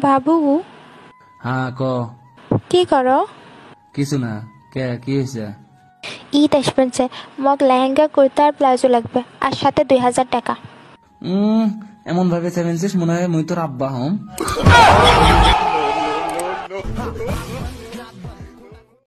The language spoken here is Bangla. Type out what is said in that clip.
বাবু হ্যাঁ ক কি করো কিছু না কে কি হয়েছে ঈদ আসবেছে মোক লেহেঙ্গা কুর্তা আর প্লাজো লাগবে আর সাথে দুই হাজার টাকা উম এমন ভাবে চেভেনছিস মনে হয় মুই তোর আব্বা হম